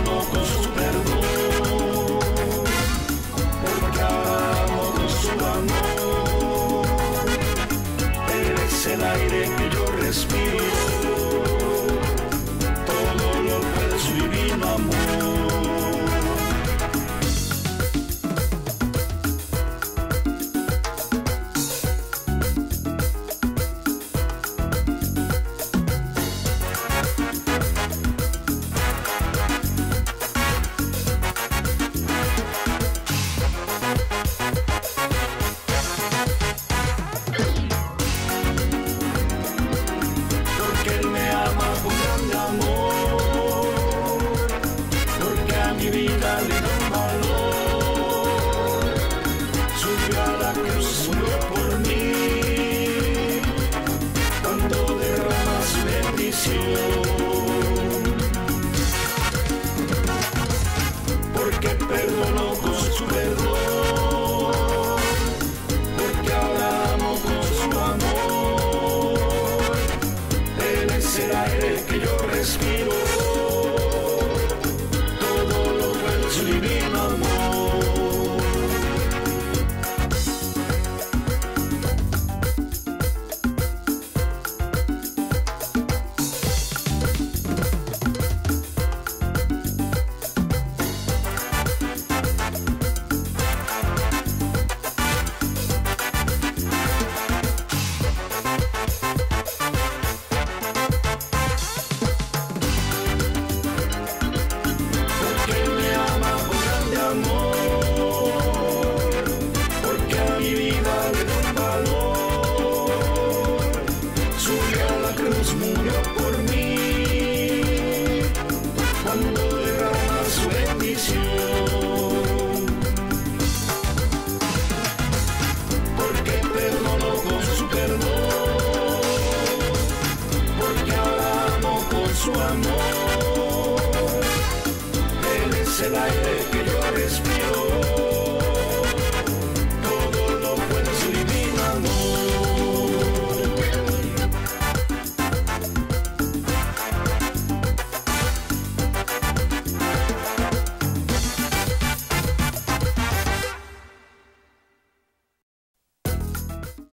no consumo. que yo respiro. su amor.